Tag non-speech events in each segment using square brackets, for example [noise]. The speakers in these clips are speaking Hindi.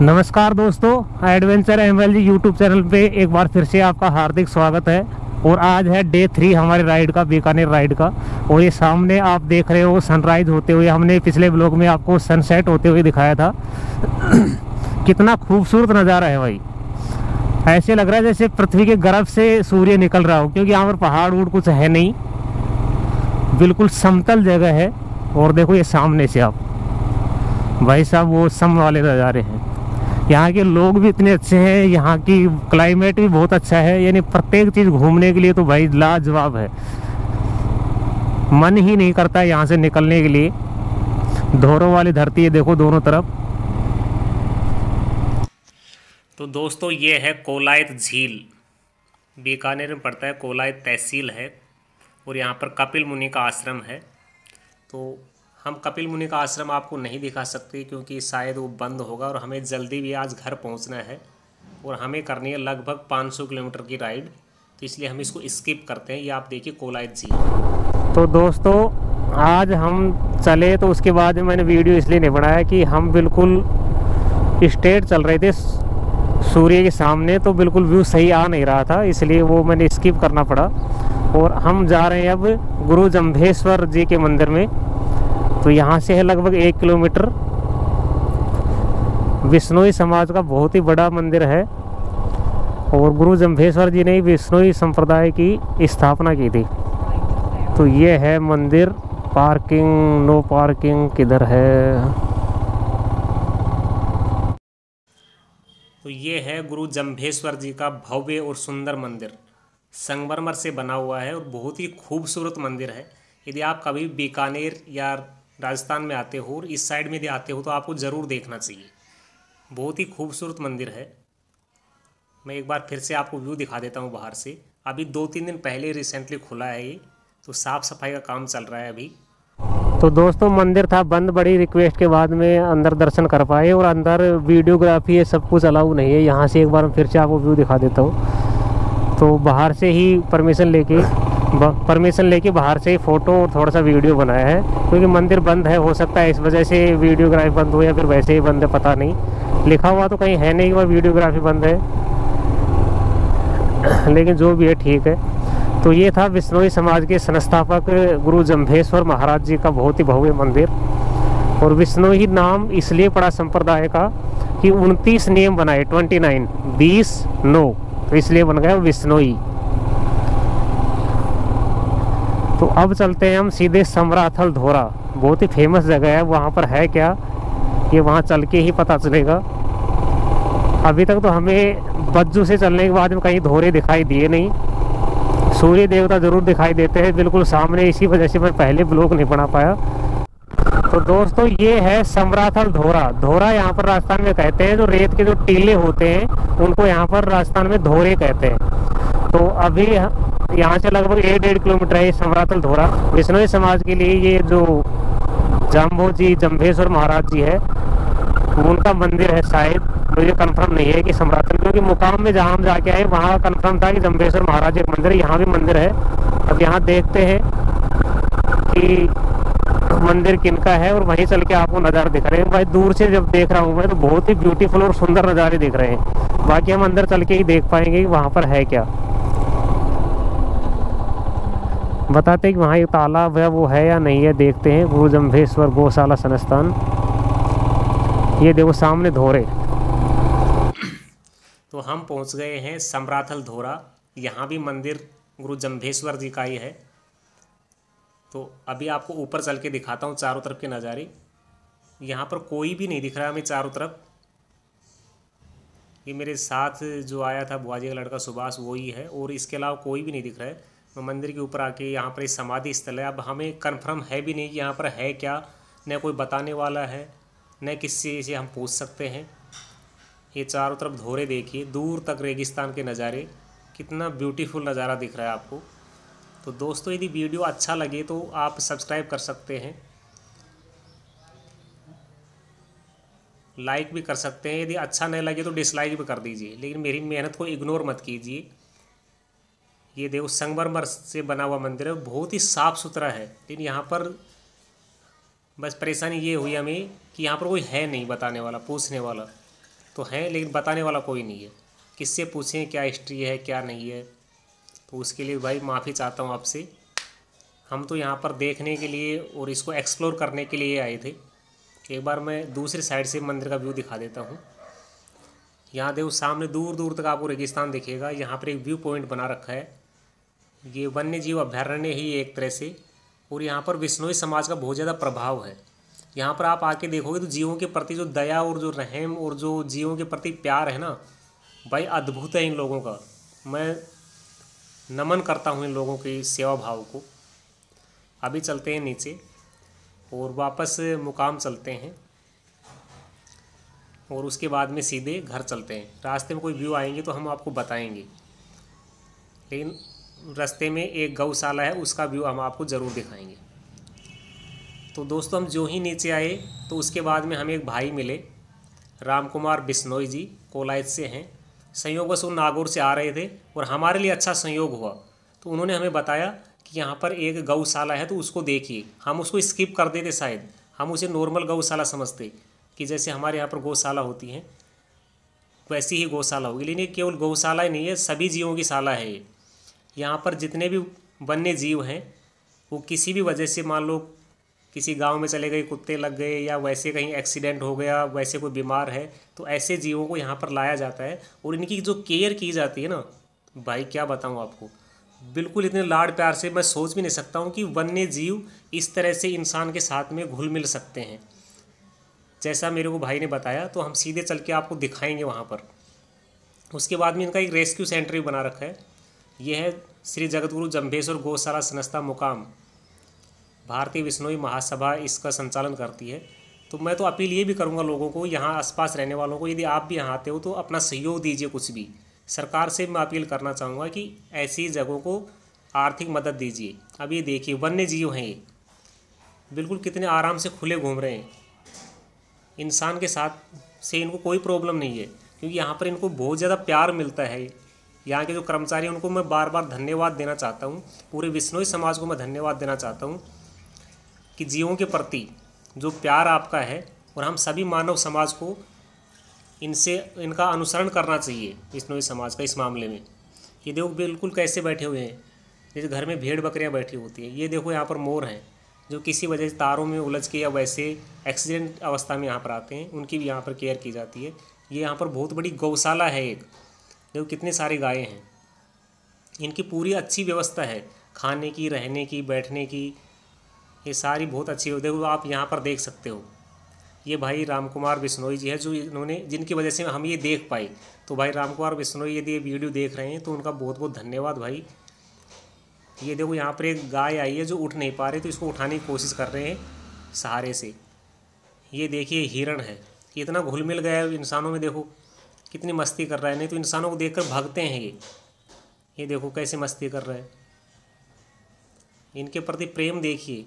नमस्कार दोस्तों adventure M G YouTube channel पे एक बार फिर से आपका हार्दिक स्वागत है। और आज है डे थ्री हमारे राइड का, बीकानेर राइड का। और ये सामने आप देख रहे हो सनराइज होते हुए, हमने पिछले ब्लॉग में आपको सनसेट होते हुए दिखाया था। [clears throat] कितना खूबसूरत नज़ारा है भाई। ऐसे लग रहा है जैसे पृथ्वी के गर्भ से सूर्य निकल रहा हो, क्योंकि यहाँ पर पहाड़ वूड़ कुछ है नहीं। बिल्कुल समतल जगह है। और देखो ये सामने से आप। भाई साहब, वो सम वाले नज़ारे हैं। यहाँ के लोग भी इतने अच्छे हैं, यहाँ की क्लाइमेट भी बहुत अच्छा है, यानी प्रत्येक चीज़ घूमने के लिए तो भाई लाजवाब है। मन ही नहीं करता यहाँ से निकलने के लिए। धोरों वाली धरती है, देखो दोनों तरफ़। तो दोस्तों, ये है कोलायत झील। बीकानेर में पड़ता है कोलायत तहसील है और यहाँ पर कपिल मुनि का आश्रम है। तो हम कपिल मुनि का आश्रम आपको नहीं दिखा सकते क्योंकि शायद वो बंद होगा और हमें जल्दी भी आज घर पहुँचना है और हमें करनी है लगभग 500 किलोमीटर की राइड तो इसलिए हम इसको स्किप करते हैं। ये आप देखिए कोलायत जी तो दोस्तों, आज हम चले तो उसके बाद मैंने वीडियो इसलिए नहीं बनाया कि हम बिल्कुल स्टेट चल रहे थे सूर्य के सामने तो बिल्कुल व्यू सही आ नहीं रहा था, इसलिए वो मैंने स्किप करना पड़ा। और हम जा रहे हैं अब गुरु जम्भेश्वर जी के मंदिर में। तो यहाँ से है लगभग एक किलोमीटर। विष्णुई समाज का बहुत ही बड़ा मंदिर है। और गुरु जम्भेश्वर जी ने विष्णुई संप्रदाय की स्थापना की थी। तो ये है मंदिर। पार्किंग, नो पार्किंग किधर है? तो ये है गुरु जम्भेश्वर जी का भव्य और सुंदर मंदिर। संगमरमर से बना हुआ है और बहुत ही खूबसूरत मंदिर है। यदि आप कभी बीकानेर या राजस्थान में आते हो और इस साइड में भी आते हो तो आपको ज़रूर देखना चाहिए। बहुत ही खूबसूरत मंदिर है। मैं एक बार फिर से आपको व्यू दिखा देता हूँ बाहर से। अभी दो तीन दिन पहले रिसेंटली खुला है ये तो साफ़ सफ़ाई का काम चल रहा है अभी। तो दोस्तों, मंदिर था बंद, बड़ी रिक्वेस्ट के बाद में अंदर दर्शन कर पाए और अंदर वीडियोग्राफी ये सब कुछ अलाउ नहीं है। यहाँ से एक बार फिर से आपको व्यू दिखा देता हूँ। तो बाहर से ही परमिशन लेके परमिशन लेके बाहर से ही फ़ोटो और थोड़ा सा वीडियो बनाया है। क्योंकि मंदिर बंद है, हो सकता है इस वजह से वीडियोग्राफी बंद हो या फिर वैसे ही बंद है, पता नहीं। लिखा हुआ तो कहीं है नहीं वह वीडियोग्राफी बंद है। [coughs] लेकिन जो भी है, ठीक है। तो ये था विष्णोई समाज के संस्थापक गुरु जम्भेश्वर महाराज जी का बहुत ही भव्य मंदिर। और विष्णोई नाम इसलिए पड़ा संप्रदाय का कि उनतीस नियम बनाए ट्वेंटी नाइन बीस, नो। तो इसलिए बन गया विष्णोई तो अब चलते हैं हम सीधे समराथल धोरा। बहुत ही फ़ेमस जगह है, वहाँ पर है क्या? ये वहाँ चल के ही पता चलेगा। अभी तक तो हमें बज्जू से चलने के बाद में कहीं धोरे दिखाई दिए नहीं। सूर्य देवता ज़रूर दिखाई देते हैं, बिल्कुल सामने इसी वजह से मैं पहले ब्लॉग नहीं बना पाया। तो दोस्तों, ये है समराथल धोरा। धोरा यहाँ पर राजस्थान में कहते हैं, जो रेत के जो टीले होते हैं, उनको यहाँ पर राजस्थान में धोरे कहते हैं। तो अभी यहाँ से लगभग एक डेढ़ किलोमीटर है समरातल धोरा। विष्णोई समाज के लिए ये जो जाम्बो जी, जम्भेश्वर महाराज जी है, उनका मंदिर है शायद। मुझे कंफर्म नहीं है कि सम्रातल क्योंकि मुकाम में जहाँ हम जाके आए, वहाँ कंफर्म था कि जम्भेश्वर महाराज एक मंदिर है, यहाँ भी मंदिर है। अब यहाँ देखते हैं कि मंदिर किनका है और वहीं चल के आपको नज़ारे दिख रहे हैं। भाई, दूर से जब देख रहा हूँ मैं तो बहुत ही ब्यूटीफुल और सुंदर नज़ारे दिख रहे हैं। बाकी हम अंदर चल के ही देख पाएँगे कि वहाँ पर है क्या। बताते हैं कि वहाँ एक तालाब है, वो है या नहीं है, देखते हैं। गुरु जम्भेश्वर गौशाला संस्थान। ये देखो, सामने धोरे। तो हम पहुँच गए हैं सम्राथल धोरा। यहाँ भी मंदिर गुरु जम्भेश्वर जी का ही है। तो अभी आपको ऊपर चल के दिखाता हूँ चारों तरफ़ के नज़ारे। यहाँ पर कोई भी नहीं दिख रहा हमें चारों तरफ़। ये मेरे साथ जो आया था बुआजी का लड़का सुभाष वही है। और इसके अलावा कोई भी नहीं दिख रहा है। मंदिर के ऊपर आके यहाँ पर समाधि स्थल है। अब हमें कन्फर्म है भी नहीं कि यहाँ पर है क्या। न कोई बताने वाला है, न किसी से हम पूछ सकते हैं। ये चारों तरफ़ धोरे देखिए, दूर तक रेगिस्तान के नज़ारे। कितना ब्यूटीफुल नज़ारा दिख रहा है आपको। तो दोस्तों, यदि वीडियो अच्छा लगे तो आप सब्सक्राइब कर सकते हैं। लाइक भी कर सकते हैं। यदि अच्छा नहीं लगे तो डिसलाइक भी कर दीजिए। लेकिन मेरी मेहनत को इग्नोर मत कीजिए। ये देखो, संगमरमर से बना हुआ मंदिर है, बहुत ही साफ़ सुथरा है। लेकिन यहाँ पर बस परेशानी ये हुई हमें कि यहाँ पर कोई है नहीं बताने वाला, पूछने वाला। तो है, लेकिन बताने वाला कोई नहीं है। किससे पूछें, क्या हिस्ट्री है, क्या नहीं है? तो उसके लिए भाई माफ़ी चाहता हूँ आपसे। हम तो यहाँ पर देखने के लिए और इसको एक्सप्लोर करने के लिए आए थे। एक बार मैं दूसरी साइड से मंदिर का व्यू दिखा देता हूँ। यहाँ देखो, सामने दूर दूर तक आपको रेगिस्तान दिखेगा यहाँ पर एक व्यू पॉइंट बना रखा है। ये वन्य जीव अभ्यारण्य ही एक तरह से। और यहाँ पर विष्णोई समाज का बहुत ज़्यादा प्रभाव है। यहाँ पर आप आके देखोगे तो जीवों के प्रति जो दया और जो रहम और जो जीवों के प्रति प्यार है ना, भाई अद्भुत है इन लोगों का। मैं नमन करता हूँ इन लोगों की सेवा भाव को। अभी चलते हैं नीचे और वापस मुकाम चलते हैं। और उसके बाद में सीधे घर चलते हैं। रास्ते में कोई व्यू आएँगे तो हम आपको बताएँगे। लेकिन रास्ते में एक गौशाला है, उसका व्यू हम आपको ज़रूर दिखाएँगे। तो दोस्तों, हम जो ही नीचे आए तो उसके बाद में हमें एक भाई मिले राम कुमार बिश्नोई जी, कोलायत से हैं। संयोग बस वो नागौर से आ रहे थे और हमारे लिए अच्छा संयोग हुआ। तो उन्होंने हमें बताया कि यहाँ पर एक गौशाला है तो उसको देखिए। हम उसको स्किप कर देते शायद। हम उसे नॉर्मल गौशाला समझते कि जैसे हमारे यहाँ पर गौशाला होती हैं, वैसी ही गौशाला होगी। लेकिन केवल गौशाला ही नहीं है, सभी जीवों की शाला है ये। यहाँ पर जितने भी वन्य जीव हैं, वो किसी भी वजह से मान लो किसी गाँव में चले गए, कुत्ते लग गए या वैसे कहीं एक्सीडेंट हो गया, वैसे कोई बीमार है तो ऐसे जीवों को यहाँ पर लाया जाता है और इनकी जो केयर की जाती है ना, भाई क्या बताऊँ आपको? बिल्कुल इतने लाड प्यार से मैं सोच भी नहीं सकता हूँ कि वन्य जीव इस तरह से इंसान के साथ में घुल मिल सकते हैं। जैसा मेरे को भाई ने बताया तो हम सीधे चल के आपको दिखाएँगे वहाँ पर। उसके बाद में इनका एक रेस्क्यू सेंटर भी बना रखा है। यह है श्री जगतगुरु जम्भेश्वर गौशाला संस्था मुकाम। भारतीय विष्णोई महासभा इसका संचालन करती है। तो मैं तो अपील ये भी करूँगा लोगों को, यहाँ आसपास रहने वालों को, यदि आप भी यहाँ आते हो तो अपना सहयोग दीजिए कुछ भी। सरकार से मैं अपील करना चाहूँगा कि ऐसी जगहों को आर्थिक मदद दीजिए। अब ये देखिए, वन्य जीव हैं ये। बिल्कुल कितने आराम से खुले घूम रहे हैं। इंसान के साथ से इनको कोई प्रॉब्लम नहीं है, क्योंकि यहाँ पर इनको बहुत ज़्यादा प्यार मिलता है। यहाँ के जो कर्मचारी हैं, उनको मैं बार बार धन्यवाद देना चाहता हूँ। पूरे विष्णोई समाज को मैं धन्यवाद देना चाहता हूँ कि जीवों के प्रति जो प्यार आपका है और हम सभी मानव समाज को इनसे, इनका अनुसरण करना चाहिए विष्णोई समाज का इस मामले में। ये देखो बिल्कुल कैसे बैठे हुए हैं। जैसे घर में भेड़ बकरियाँ बैठी होती हैं। ये देखो यहाँ पर मोर हैं, जो किसी वजह से तारों में उलझ के या वैसे एक्सीडेंट अवस्था में यहाँ पर आते हैं, उनकी भी यहाँ पर केयर की जाती है। ये यहाँ पर बहुत बड़ी गौशाला है एक। देखो कितने सारे गायें हैं। इनकी पूरी अच्छी व्यवस्था है। खाने की, रहने की, बैठने की, ये सारी बहुत अच्छी हो। देखो आप यहाँ पर देख सकते हो। ये भाई राम कुमार बिश्नोई जी है जो इन्होंने, जिनकी वजह से हम ये देख पाए। तो भाई राम कुमार बिश्नोई यदि ये वीडियो देख रहे हैं तो उनका बहुत बहुत धन्यवाद भाई। ये देखो यहाँ पर एक गाय आई है जो उठ नहीं पा रही तो इसको उठाने की कोशिश कर रहे हैं सहारे से। ये देखिए हिरण है। इतना घुल मिल गया है इंसानों में, देखो। कितनी मस्ती कर रहा है, नहीं तो इंसानों को देखकर भागते हैं ये। ये देखो कैसे मस्ती कर रहा है। इनके प्रति प्रेम देखिए,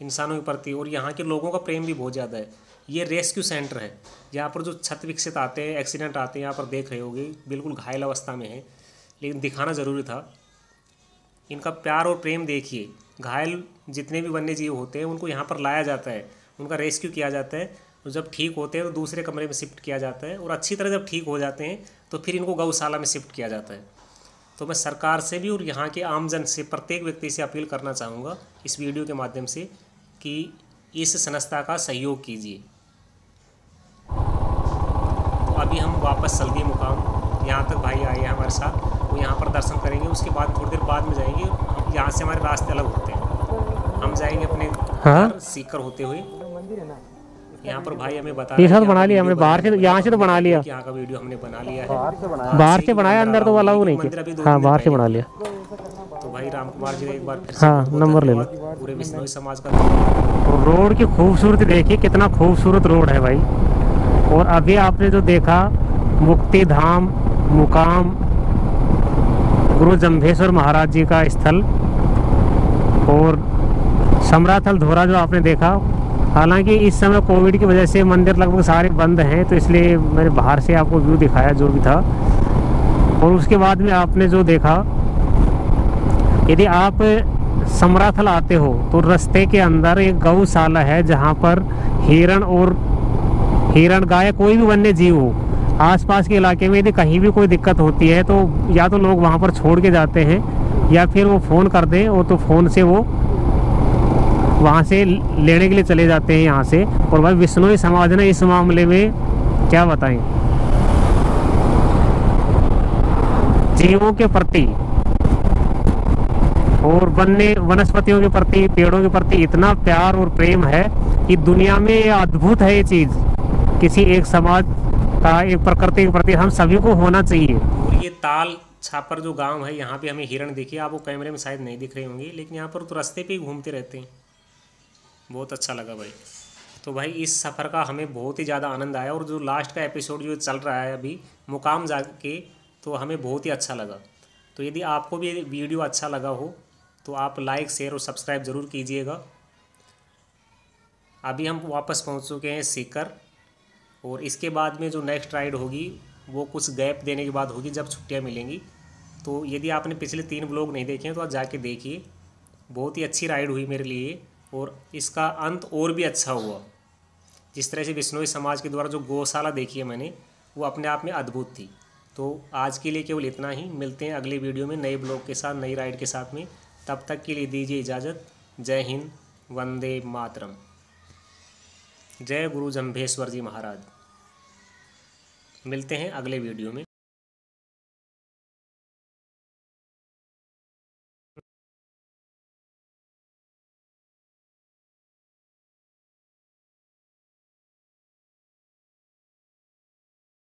इंसानों के प्रति। और यहाँ के लोगों का प्रेम भी बहुत ज़्यादा है। ये रेस्क्यू सेंटर है। यहाँ पर जो छत विकसित आते हैं, एक्सीडेंट आते हैं, यहाँ पर देख रहे होगे, बिल्कुल घायल अवस्था में है, लेकिन दिखाना ज़रूरी था। इनका प्यार और प्रेम देखिए। घायल जितने भी वन्य जीव होते हैं, उनको यहाँ पर लाया जाता है, उनका रेस्क्यू किया जाता है। जब ठीक होते हैं तो दूसरे कमरे में शिफ्ट किया जाता है और अच्छी तरह जब ठीक हो जाते हैं तो फिर इनको गौशाला में शिफ्ट किया जाता है। तो मैं सरकार से भी और यहाँ के आमजन से प्रत्येक व्यक्ति से अपील करना चाहूँगा इस वीडियो के माध्यम से कि इस संस्था का सहयोग कीजिए। तो अभी हम वापस दिए मुकाम। यहाँ तक भाई आए हैं हमारे साथ वो यहाँ पर दर्शन करेंगे उसके बाद थोड़ी देर बाद में जाएँगे। यहाँ से हमारे रास्ते अलग होते हैं। हम जाएँगे अपने हाँ। सीकर होते हुए। यहाँ पर भाई हमें बता ये सब बना लिया हमने बाहर से यहाँ से तो बना लिया। यहाँ का वीडियो हमने बना लिया है। बाहर से बनाया अंदर तो अलाउ नहीं किया। हाँ बाहर से बना लिया। तो भाई राम कुमार जी एक बार हाँ नंबर ले लो। पूरे विष्णोई समाज का रोड की खूबसूरती देखिए कितना खूबसूरत रोड है भाई। और अभी आपने जो देखा मुक्ति धाम मुकाम गुरु जम्भेश्वर महाराज जी का स्थल और सम्राथल धोरा जो आपने देखा हालाँकि इस समय कोविड की वजह से मंदिर लगभग सारे बंद हैं तो इसलिए मैंने बाहर से आपको व्यू दिखाया जो भी था। और उसके बाद में आपने जो देखा, यदि आप समराथल आते हो तो रास्ते के अंदर एक गौशाला है जहाँ पर हिरण और हिरण गाय, कोई भी वन्य जीव हो, आसपास के इलाके में यदि कहीं भी कोई दिक्कत होती है तो या तो लोग वहाँ पर छोड़ के जाते हैं, या फिर वो फ़ोन कर दें, और तो फ़ोन से वो वहाँ से लेने के लिए चले जाते हैं यहाँ से। और भाई विष्णोई समाज ने इस मामले में। क्या बताएँ? जीवों के प्रति और वन्य वनस्पतियों के प्रति, पेड़ों के प्रति इतना प्यार और प्रेम है कि दुनिया में ये अद्भुत है ये चीज़। किसी एक समाज का, एक प्रकृति के प्रति हम सभी को होना चाहिए। और ये ताल छापर जो गाँव है, यहाँ पे हमें हिरण दिखी। आपको कैमरे में शायद नहीं दिख रहे होंगे, लेकिन यहाँ पर तो रास्ते पे ही घूमते रहते हैं। बहुत अच्छा लगा भाई। तो भाई इस सफ़र का हमें बहुत ही ज़्यादा आनंद आया और जो लास्ट का एपिसोड जो चल रहा है अभी, मुकाम जाके तो हमें बहुत ही अच्छा लगा। तो यदि आपको भी वीडियो अच्छा लगा हो तो आप लाइक शेयर और सब्सक्राइब ज़रूर कीजिएगा। अभी हम वापस पहुँच चुके हैं सीकर और इसके बाद में जो नेक्स्ट राइड होगी, वो कुछ गैप देने के बाद होगी जब छुट्टियाँ मिलेंगी। तो यदि आपने पिछले तीन ब्लॉग नहीं देखे हैं तो आप जाके देखिए। बहुत ही अच्छी राइड हुई मेरे लिए। और इसका अंत और भी अच्छा हुआ। जिस तरह से बिश्नोई समाज के द्वारा जो गौशाला देखी है मैंने, वो अपने आप में अद्भुत थी। तो आज के लिए केवल इतना ही। मिलते हैं अगले वीडियो में नए ब्लॉग के साथ, नई राइड के साथ में। तब तक के लिए दीजिए इजाज़त। जय हिंद, वंदे मातरम। जय गुरु जम्भेश्वर जी महाराज। मिलते हैं अगले वीडियो में।